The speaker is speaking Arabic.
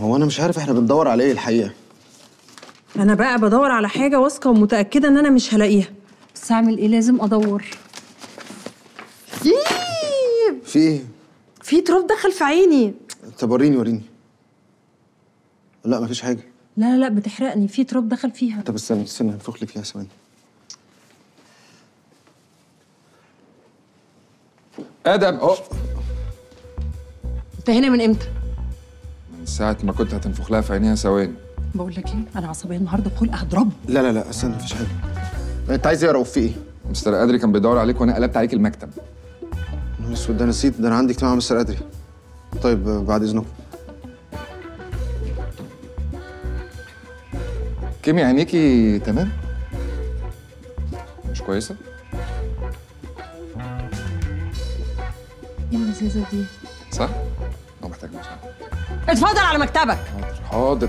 هو أنا مش عارف إحنا بندور على إيه الحقيقة. أنا بقى بدور على حاجة واثقة ومتأكدة إن أنا مش هلاقيها. بس أعمل إيه؟ لازم أدور. يييييب في إيه؟ في تراب دخل في عيني. طب وريني وريني. لا مفيش حاجة. لا لا لا بتحرقني. في تراب دخل فيها. طب استنى استنى انفخ لي فيها ثواني. آدم اهو أنت هنا من إمتى؟ ساعة ما كنت هتنفخ لها في عينيها ثواني. بقول لك إيه؟ أنا عصبية النهارده بخلق هضرب لا لا لا استنى مفيش حاجة. أنت عايز إيه يا رؤوف؟ في إيه؟ مستر أدري كان بيدور عليك وأنا قلبت عليك المكتب. نهار أسود ده نسيت ده أنا عندي اجتماع مع مستر أدري. طيب بعد إذنكم. كيمي عينيكي تمام؟ مش كويسة؟ إيه اللذيذه دي؟ صح؟ اتفضل على مكتبك. حاضر. حاضر